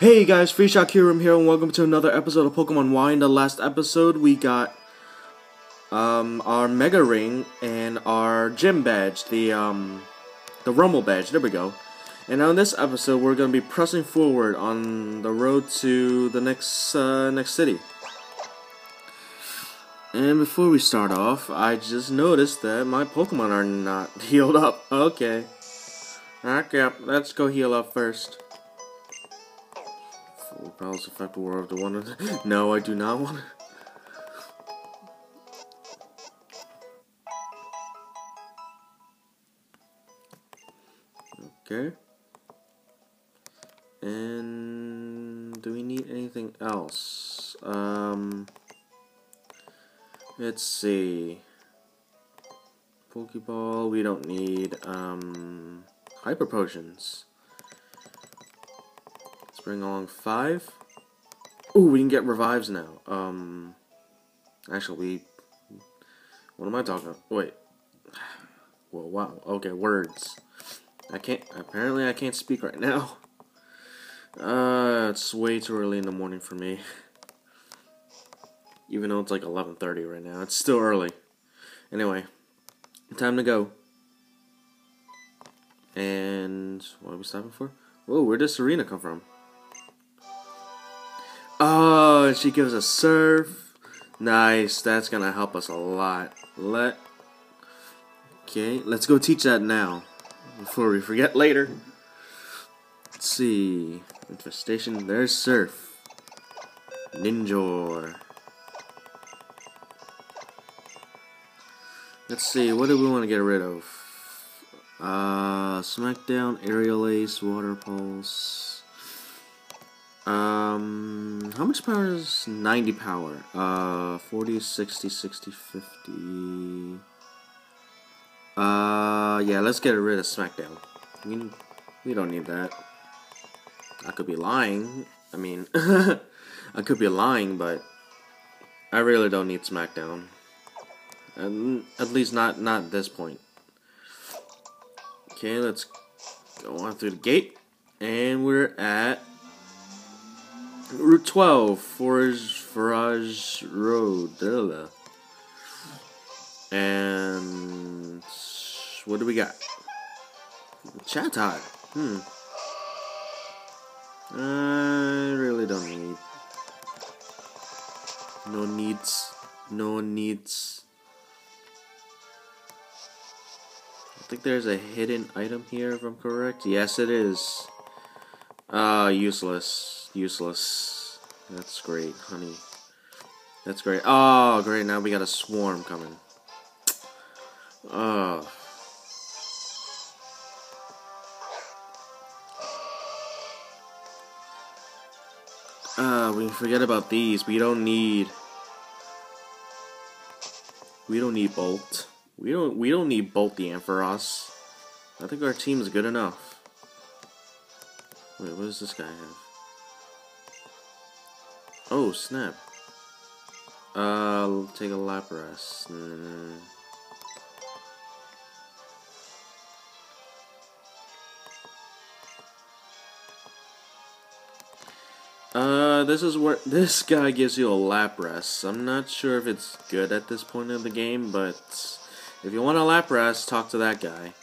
Hey guys, Free Shot Kyurem here, and welcome to another episode of Pokemon Y. In the last episode, we got um our Mega Ring and our Gym Badge, the um the Rumble Badge. There we go. And on this episode, we're gonna be pressing forward on the road to the next uh, next city. And before we start off, I just noticed that my Pokemon are not healed up. Okay. Okay, let's go heal up first. Powers affect the world of the one. No, I do not want. Okay. And do we need anything else? Um. Let's see. Pokeball, we don't need. Um. Hyper potions. Let's bring along five. Ooh, we can get revives now. Um. Actually, we. What am I talking about? Wait. Well, wow. Okay, words. I can't. Apparently, I can't speak right now. Uh, it's way too early in the morning for me. Even though it's like 11:30 right now, it's still early. Anyway, time to go. And what are we stopping for? Whoa, where does Serena come from? Oh, she gives a surf. Nice, that's gonna help us a lot. Let. Okay, let's go teach that now before we forget later. Let's see. Infestation, there's Surf. Ninjor. Let's see, what do we want to get rid of? Uh, Smackdown, Aerial Ace, Water Pulse. Um, how much power is 90 power? Uh, 40, 60, 60, 50. Uh, yeah, let's get rid of SmackDown. We, we don't need that. I could be lying. I mean, I could be lying, but I really don't need SmackDown. And at least not not this point. Okay, let's go on through the gate, and we're at Route 12, Forage Forage Road. And what do we got? Chatot. Hmm. I really don't need. No needs. No needs. I think there's a hidden item here, if I'm correct. Yes, it is. Ah, uh, useless. Useless. That's great, honey. That's great. Oh, great. Now we got a swarm coming. Oh. Uh, we forget about these. We don't need. We don't need Bolt. We don't. We don't need Bolt the Ampharos. I think our team is good enough. Wait, what does this guy have? Oh snap! Uh, I'll take a Lapras. Mm. Uh, this is where this guy gives you a Lapras. I'm not sure if it's good at this point of the game, but if you want a Lapras, talk to that guy.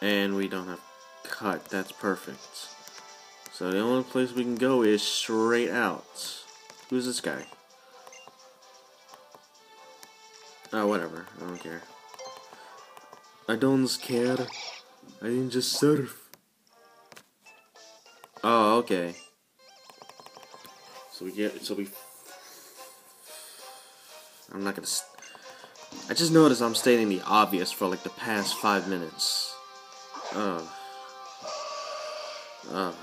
And we don't have cut. That's perfect. So the only place we can go is straight out. Who's this guy? Oh, whatever. I don't care. I don't care. I didn't just surf. Oh, okay. So we get, so we. I'm not gonna. I just noticed I'm stating the obvious for like the past five minutes. Ugh. Ugh.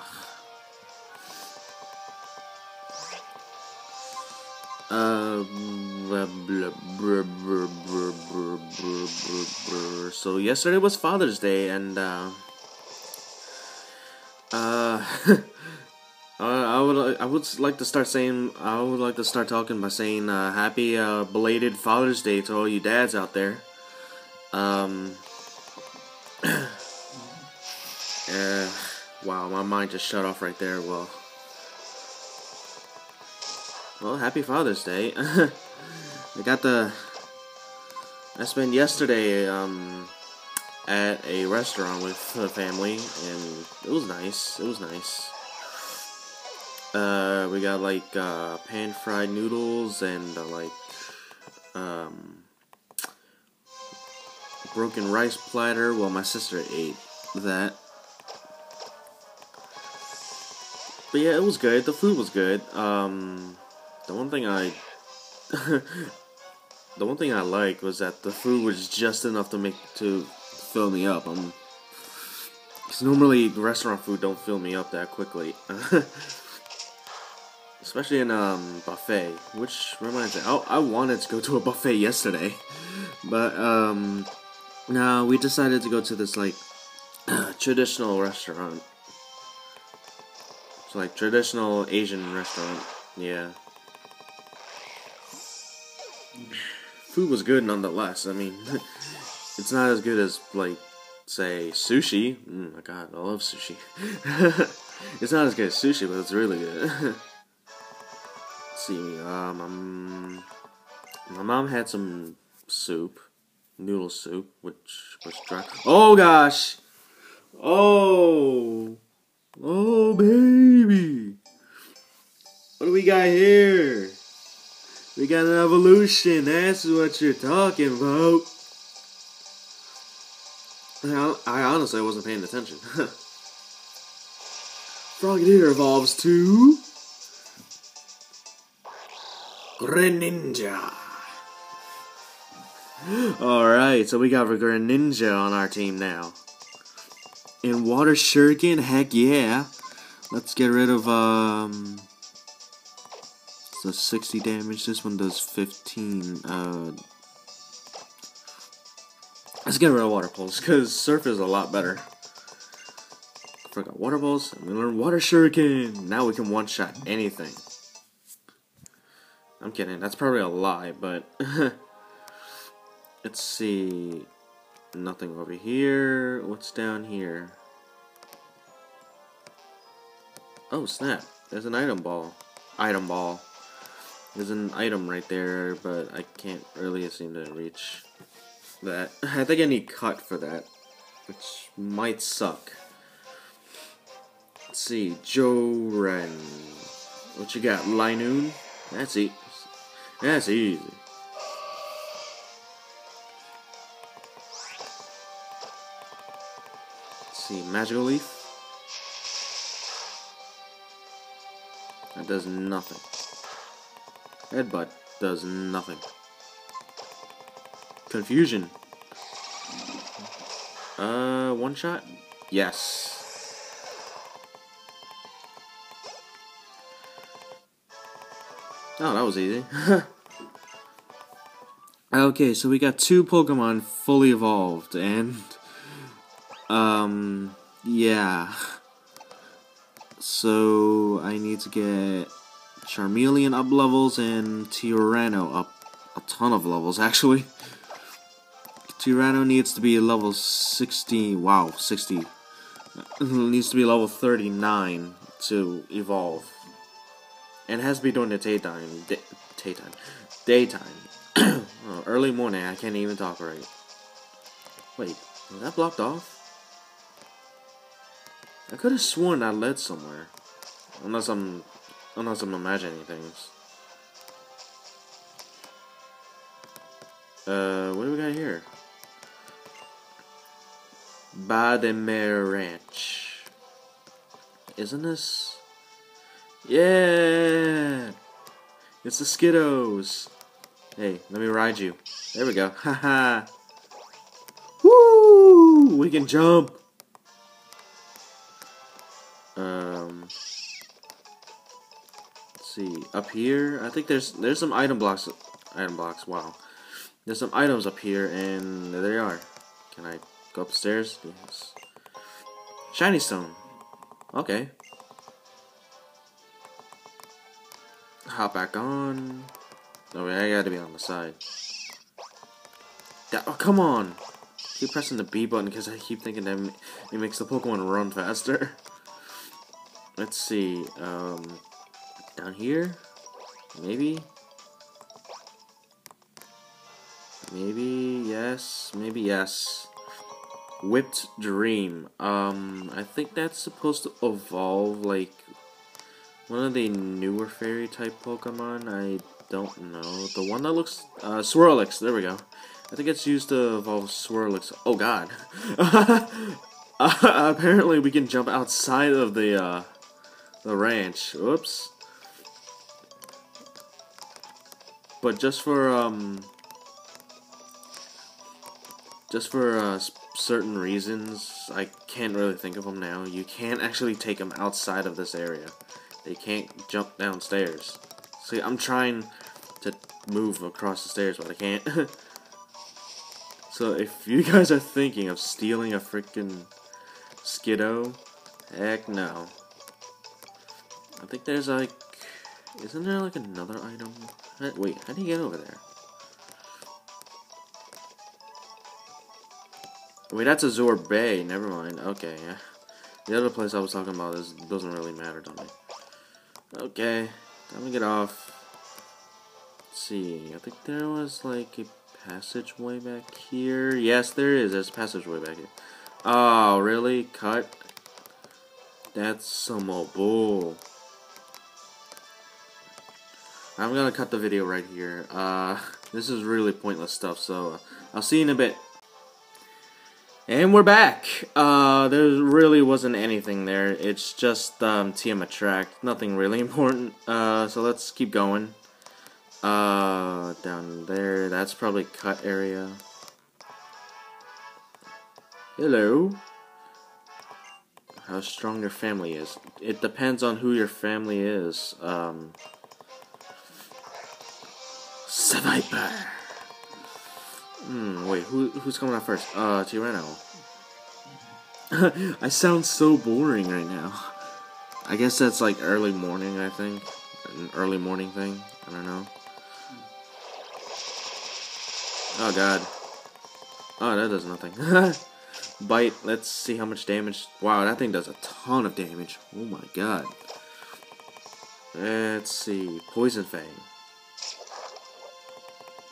So yesterday was Father's Day, and uh, uh, I would I would like to start saying I would like to start talking by saying uh, happy uh, belated Father's Day to all you dads out there. Um, uh, Wow, my mind just shut off right there. Well, well, happy Father's Day. I got the. I spent yesterday um, at a restaurant with the family, and it was nice. It was nice. Uh, we got like uh, pan fried noodles and uh, like um, broken rice platter. Well, my sister ate that. But yeah, it was good. The food was good. Um, the one thing I the one thing I liked was that the food was just enough to make to fill me up. Um, because normally restaurant food don't fill me up that quickly, especially in um buffet. Which reminds me, I, I wanted to go to a buffet yesterday, but um, no, we decided to go to this like traditional restaurant. It's like traditional Asian restaurant. Yeah. Food was good nonetheless. I mean, it's not as good as like say sushi. Mm, my God, I love sushi. it's not as good as sushi, but it's really good. see, um, um, my mom had some soup, noodle soup, which was dry. Oh gosh, oh, oh baby, what do we got here? We got an evolution. That's what you're talking about. I honestly wasn't paying attention. Frogadier evolves to Greninja. Alright, so we got a Greninja on our team now. And Water Shuriken, heck yeah. Let's get rid of, um does 60 damage. This one does 15. Uh, let's get rid of water pulse because surf is a lot better. Forgot water balls. And we learned water shuriken. Now we can one shot anything. I'm kidding. That's probably a lie, but let's see. Nothing over here. What's down here? Oh snap! There's an item ball. Item ball. There's an item right there, but I can't really seem to reach that. I think I need cut for that, which might suck. Let's see, Joran. What you got, Linoone? That's easy. That's easy. Let's see, Magical Leaf. That does nothing. Headbutt does nothing. Confusion. Uh, one shot? Yes. Oh, that was easy. okay, so we got two Pokemon fully evolved, and... Um, yeah. So, I need to get Charmeleon up levels and Tyranno up a ton of levels actually. Tyranno needs to be level 60, wow, 60. needs to be level 39 to evolve. And has to be during the daytime, day, daytime, daytime. oh, early morning, I can't even talk right. Wait, was that blocked off? I could have sworn that led somewhere. Unless I'm Unless I'm imagining things. Uh, what do we got here? Baa de Mer Ranch. Isn't this? Yeah! It's the Skiddos! Hey, let me ride you. There we go. Haha! Woo! We can jump! Up here, I think there's there's some item blocks. Item blocks. Wow. There's some items up here, and there they are. Can I go upstairs? Yes. Shiny stone. Okay. Hop back on. Wait, I gotta be on the side. That, oh, come on! keep pressing the B button because I keep thinking that it makes the Pokemon run faster. let's see. Um, down here, maybe. Maybe yes, maybe yes. Whipped Dream. Um, I think that's supposed to evolve like one of the newer fairy type Pokemon. I don't know. The one that looks uh, Swirlix. There we go. I think it's used to evolve Swirlix. Oh God. uh, apparently, we can jump outside of the uh, the ranch. Oops. But just for um, just for uh, certain reasons, I can't really think of them now. You can't actually take them outside of this area. They can't jump downstairs. See, I'm trying to move across the stairs, but I can't. so if you guys are thinking of stealing a freaking Skiddo, heck no. I think there's like, isn't there like another item? Wait, how do you get over there? Wait, that's Azure Bay. Never mind. Okay, yeah. The other place I was talking about is doesn't really matter to me. Okay, time to get off. Let's see, I think there was like a passageway back here. Yes, there is. There's a passageway back here. Oh, really? Cut? That's some old bull. I'm gonna cut the video right here. Uh, this is really pointless stuff, so uh, I'll see you in a bit. And we're back. Uh, there really wasn't anything there. It's just um, Tiamat track. Nothing really important. Uh, so let's keep going. Uh, down there. That's probably cut area. Hello. How strong your family is. It depends on who your family is. Um, Sniper. Hmm, wait, who, who's coming out first? Uh, Tyranno. I sound so boring right now. I guess that's like early morning, I think. An early morning thing. I don't know. Oh god. Oh, that does nothing. Bite, let's see how much damage. Wow, that thing does a ton of damage. Oh my god. Let's see. Poison Fang.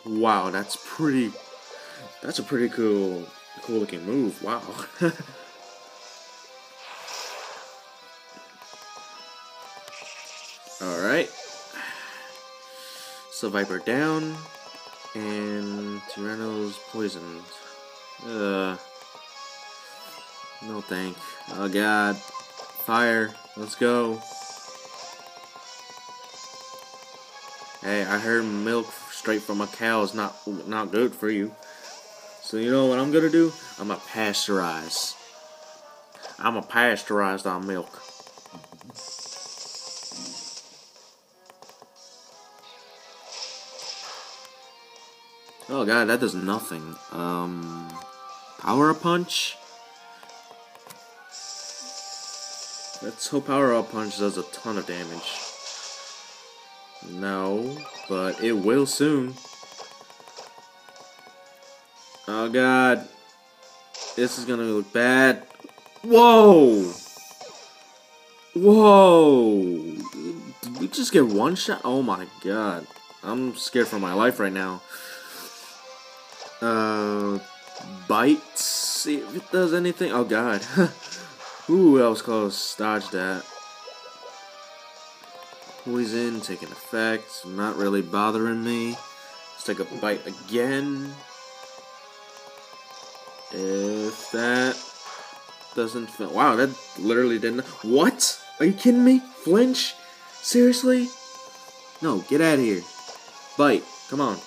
Wow, that's pretty that's a pretty cool, cool looking move. Wow. Alright. Seviper down. And Tyranno's poisoned. Uh, no thank. Oh god. Fire. Let's go. Hey, I heard milk straight from a cow is not not good for you. So you know what I'm gonna do? I'm gonna pasteurize. I'm gonna pasteurize our milk. Oh god, that does nothing. Um, power punch. Let's hope power up punch does a ton of damage. No, but it will soon. Oh god. This is gonna look bad. Whoa! Whoa! Did we just get one shot? Oh my god. I'm scared for my life right now. Uh, bite. See if it does anything. Oh god. Ooh, that was close. Dodge that. Poison taking effect. Not really bothering me. Let's take a bite again. If that doesn't. Wow, that literally didn't. What? Are you kidding me? Flinch? Seriously? No, get out of here. Bite. Come on.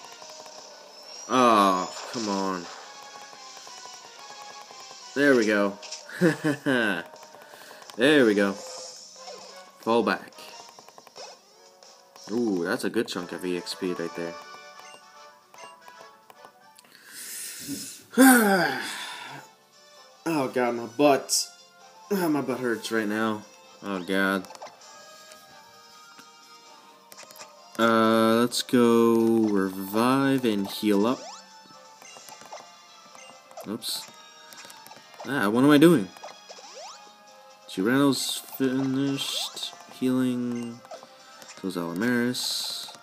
Oh, come on. There we go. there we go. Fall back. Ooh, that's a good chunk of EXP right there. Oh god, my butt. Oh, my butt hurts right now. Oh god. Uh, let's go revive and heal up. Oops. Ah, what am I doing? Girano's finished. Healing. Goes Alamaris.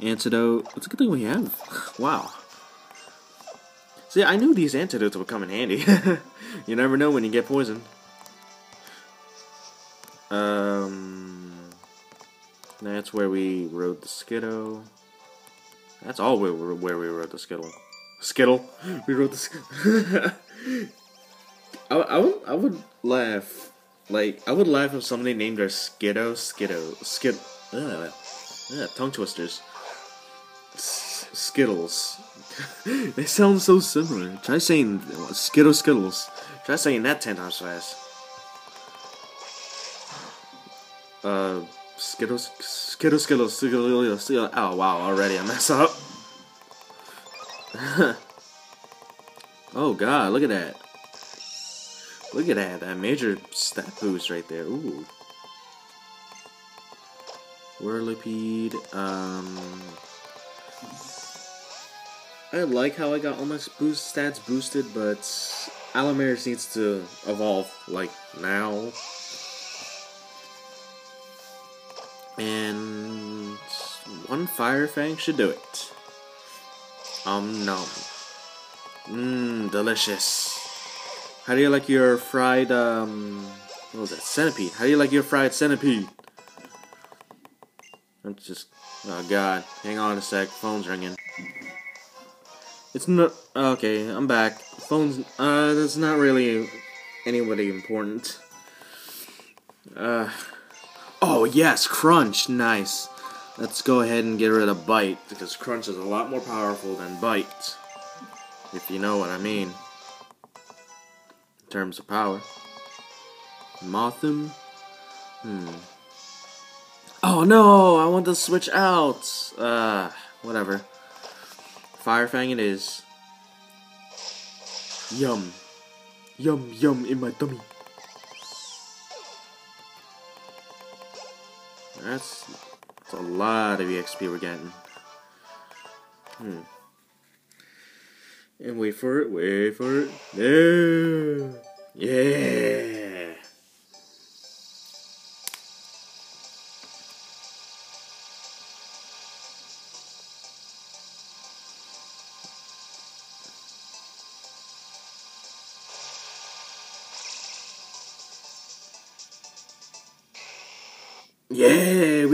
Antidote. It's a good thing we have. wow. See, I knew these antidotes would come in handy. you never know when you get poisoned. Um, that's where we rode the Skiddo. That's all where, where we rode the Skittle. Skittle? We rode the I, I, would, I would laugh. Like, I would laugh if somebody named their Skiddo Skiddo. Skid. Ugh, ugh, tongue twisters. Skittles. they sound so similar. Try saying Skiddo Skittles. Try saying that ten times fast. Uh, Skittles, Skittles, Skittles, Skittles, Skittles. Oh wow, already I mess up. oh god, look at that. Look at that, that major stat boost right there. Ooh. Whirlipede, um... I like how I got all my boost stats boosted, but Alamaris needs to evolve, like, now. And one Fire Fang should do it. Um, nom. Mmm, delicious. How do you like your fried, um, what was that, centipede? How do you like your fried centipede? I'm just, oh god, hang on a sec, phone's ringing. It's not, okay, I'm back. Phone's, uh, that's not really anybody important. Uh, oh yes, Crunch, nice. Let's go ahead and get rid of Bite, because Crunch is a lot more powerful than Bite. If you know what I mean In terms of power. Mothim? Hmm. Oh no, I want to switch out. Uh, whatever. Firefang it is. Yum. Yum, yum in my tummy. That's, that's a lot of EXP we're getting. Hmm. And wait for it, wait for it. Yeah. Yeah,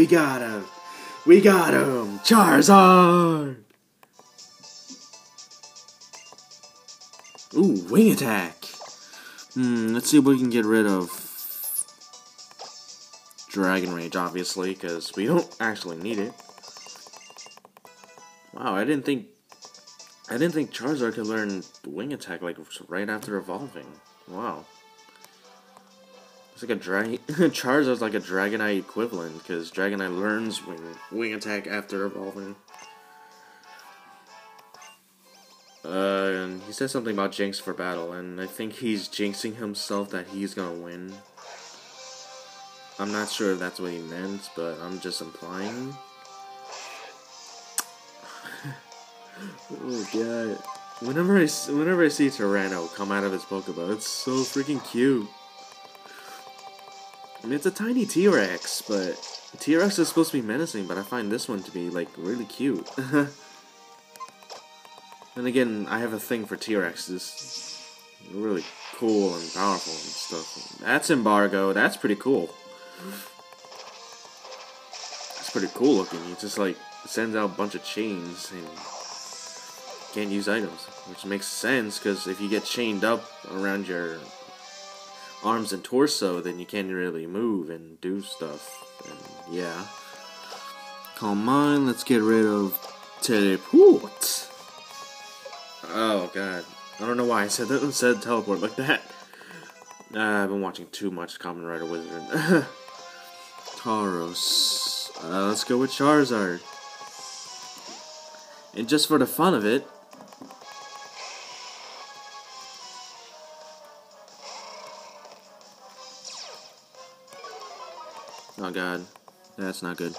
got him. We got him. Charizard. Ooh, wing attack. Hmm, let's see if we can get rid of Dragon Rage, obviously, because we don't actually need it. Wow, I didn't think I didn't think Charizard could learn wing attack like right after evolving. Wow. It's like a dragon. Charizard's like a Dragonite equivalent because Dragonite learns wing wing attack after evolving. Uh, and he said something about jinx for battle, and I think he's jinxing himself that he's gonna win. I'm not sure if that's what he meant, but I'm just implying. oh god. Whenever I, whenever I see Tyranno come out of his Pokeball, it's so freaking cute. I mean, it's a tiny T-Rex, but T-Rex is supposed to be menacing, but I find this one to be, like, really cute. And again, I have a thing for T-Rexes. Really cool and powerful and stuff. That's Embargo. That's pretty cool. It's pretty cool looking. He just like sends out a bunch of chains and can't use items, which makes sense because if you get chained up around your arms and torso, then you can't really move and do stuff. And yeah. Calm mind. Let's get rid of teleport. Oh god. I don't know why I said that said teleport like that. Uh, I've been watching too much Kamen Rider Wizard. Tauros. Uh, let's go with Charizard. And just for the fun of it, god, that's not good.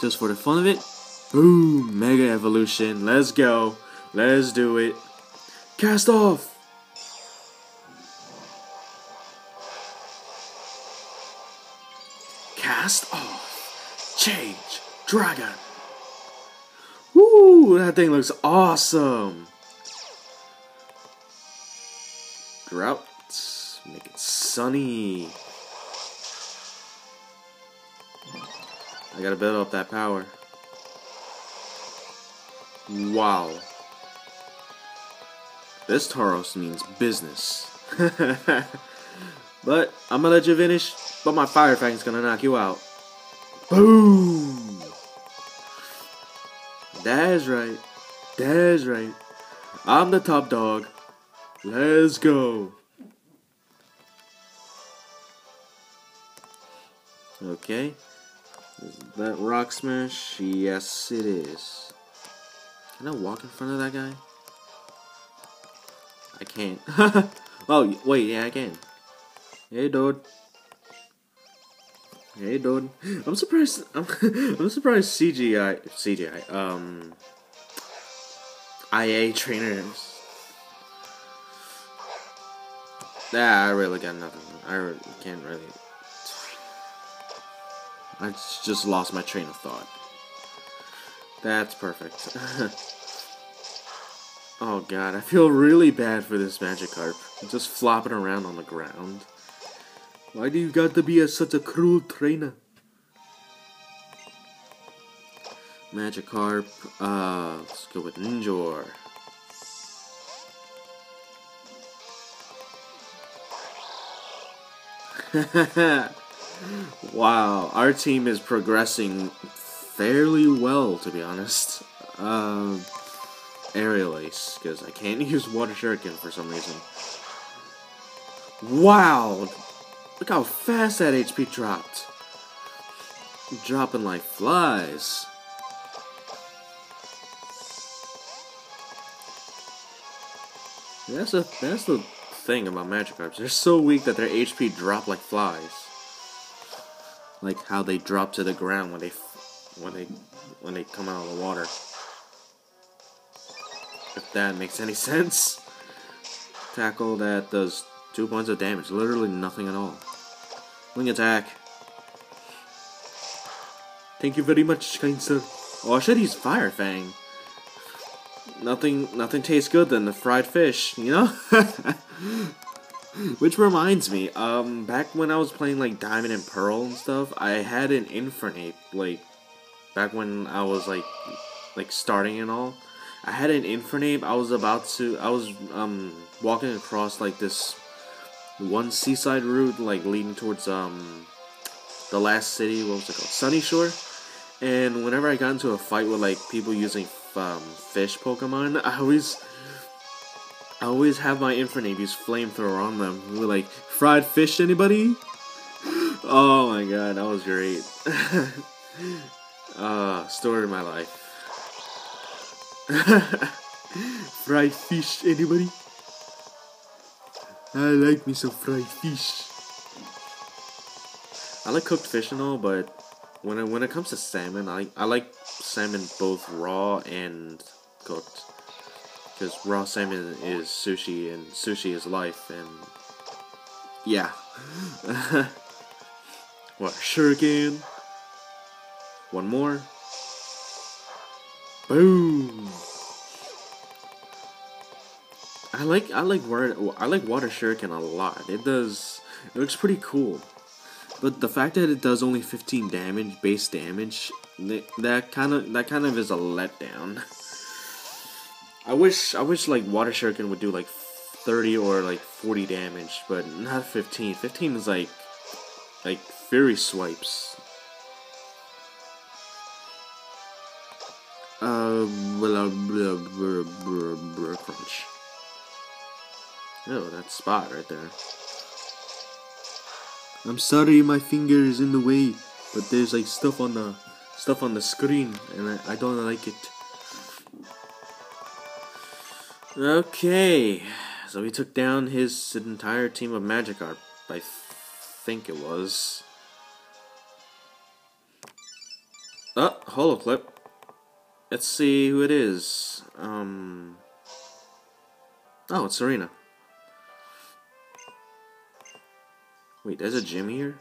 Just for the fun of it, boom, Mega Evolution, let's go. Let's do it. Cast off! Cast off. Change. Dragon. Woo! That thing looks awesome. Drought. Make it sunny. I gotta build up that power. Wow. This Tauros means business. but I'm gonna let you finish, but my Fire Fang's gonna knock you out. Boom! That's right. That's right. I'm the top dog. Let's go. Okay. Is that rock smash? Yes, it is. Can I walk in front of that guy? I can't. oh, wait, yeah, I can. Hey, dude. Hey, dude. I'm surprised. I'm, I'm surprised CGI, CGI, um, IA trainers. Nah, I really got nothing. I can't really. I just lost my train of thought. That's perfect. oh god, I feel really bad for this Magikarp. Just flopping around on the ground. Why do you got to be a, such a cruel trainer? Magikarp, uh, let's go with Ninjor. wow, our team is progressing fairly well, to be honest. Uh, Aerial Ace, because I can't use Water Shuriken for some reason. Wow! Look how fast that HP dropped. Dropping like flies. That's a that's the thing about Magikarps. They're so weak that their HP drop like flies. Like how they drop to the ground when they when they when they come out of the water. If that makes any sense. Tackle that does two points of damage, literally nothing at all. Wing attack. Thank you very much, kind sir. Oh, should use Fire Fang. Nothing, nothing tastes good than the fried fish, you know. Which reminds me, um, back when I was playing like Diamond and Pearl and stuff, I had an Infernape like back when I was like like starting and all. I had an Infernape. I was about to. I was um walking across like this one seaside route, like leading towards um the last city. What was it called? Sunyshore. And whenever I got into a fight with like people using um, fish Pokemon, I always I always have my Infernape use flamethrower on them. We like, fried fish, anybody? Oh my god, that was great. uh, story of my life. fried fish, anybody? I like me some fried fish. I like cooked fish and all, but when it, when it comes to salmon, I I like salmon both raw and cooked. Because raw salmon is sushi, and sushi is life, and yeah. what shuriken? One more. Boom. I like I like water I like water shuriken a lot. It does it looks pretty cool. But the fact that it does only 15 damage, base damage, that kind of that kind of is a letdown. I wish I wish like water shuriken would do like 30 or like 40 damage, but not 15. 15 is like like fury swipes. Uh, blah, blah, blah, blah, blah, crunch. Oh, that spot right there. I'm sorry my finger is in the way, but there's like stuff on the stuff on the screen and I, I don't like it. Okay, so we took down his entire team of Magikarp, I think it was. Oh, holoclip. Let's see who it is. Um. Oh, it's Serena. Wait, there's a gym here?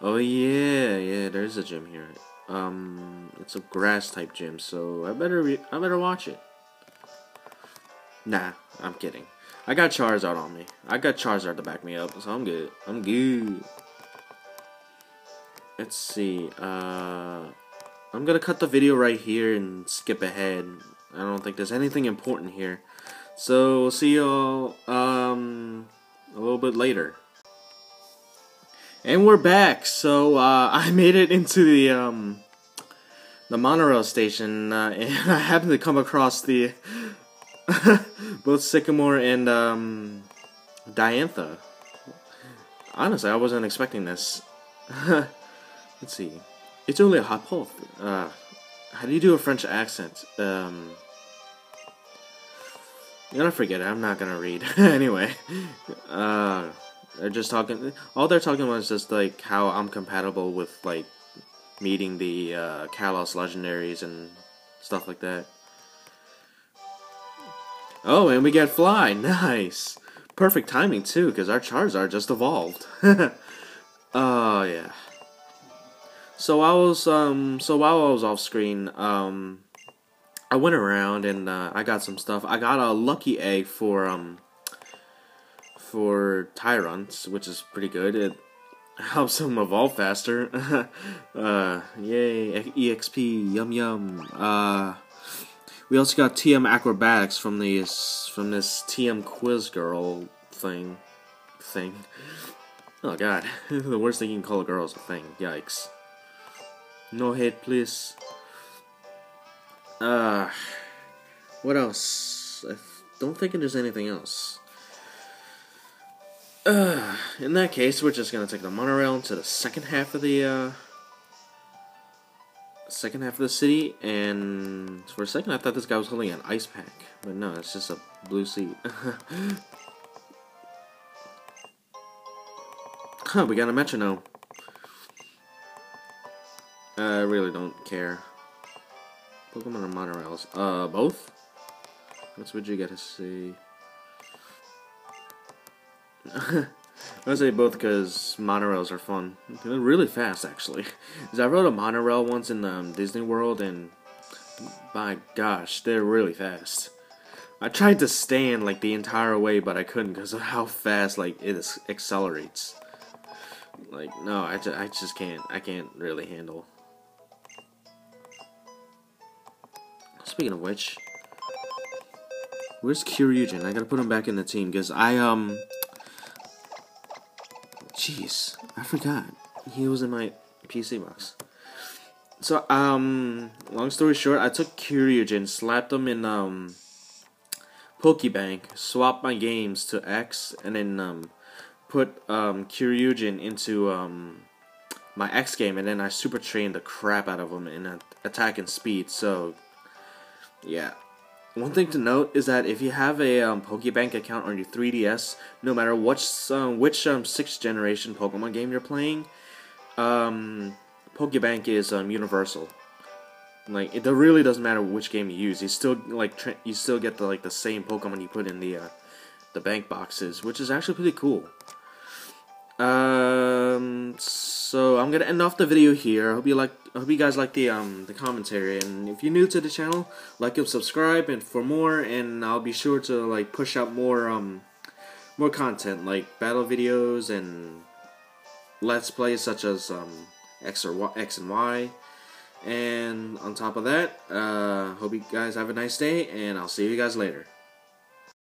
Oh yeah, yeah. There's a gym here. Um, it's a grass type gym, so I better I better watch it. Nah, I'm kidding. I got Charizard on me. I got Charizard to back me up, so I'm good. I'm good. Let's see. Uh, I'm gonna cut the video right here and skip ahead. I don't think there's anything important here. So, we'll see y'all um, a little bit later. And we're back. So, uh, I made it into the um, the monorail station, uh, and I happened to come across the both Sycamore and um, Diantha. Honestly, I wasn't expecting this. Let's see. It's only a hot pulp. Uh, how do you do a French accent? Um, gonna forget it. I'm not gonna read. anyway, uh, they're just talking. All they're talking about is just like how I'm compatible with like meeting the uh, Kalos legendaries and stuff like that. Oh, and we get Fly. Nice. Perfect timing, too, because our Charizard just evolved. Oh, uh, yeah. So I was, um, so while I was off screen, um, I went around and, uh, I got some stuff. I got a lucky egg for, um, for Tyrants, which is pretty good. It helps them evolve faster. uh, yay, EXP, yum yum. Uh, we also got TM Acrobatics from this from this TM Quiz Girl thing. Thing. Oh god, the worst thing you can call a girl is a thing. Yikes. No hate, please. Uh, what else? I don't think there's anything else. Uh, in that case, we're just gonna take the monorail into the second half of the uh, second half of the city, and for a second I thought this guy was holding an ice pack, but no, it's just a blue seat. huh, we got a metronome. I really don't care. Pokemon or monorails? Uh, both? What would you get to see? I say both because monorails are fun. They're really fast, actually. Because I rode a monorail once in um, Disney World, and my gosh, they're really fast. I tried to stand like the entire way, but I couldn't because of how fast like it accelerates. Like no, I just, I just can't. I can't really handle. Speaking of which, where's Kyryugen? I gotta put him back in the team because I um Jeez, I forgot. He was in my PC box. So, um, long story short, I took Kyryugen, slapped him in, um, Pokebank, swapped my games to X, and then, um, put, um, into, um, my X game, and then I super trained the crap out of him in attack and speed, so, yeah. One thing to note is that if you have a um, Pokebank account on your 3DS, no matter which um, which um, sixth generation Pokemon game you're playing, um, Pokebank is um, universal. Like it really doesn't matter which game you use. You still like you still get the like the same Pokemon you put in the uh, the bank boxes, which is actually pretty cool. Um, so I'm gonna end off the video here. I hope you like. I hope you guys like the um the commentary. And if you're new to the channel, like and subscribe, and for more. And I'll be sure to like push out more um more content like battle videos and let's plays such as um X or y, X and Y. And on top of that, uh, hope you guys have a nice day, and I'll see you guys later.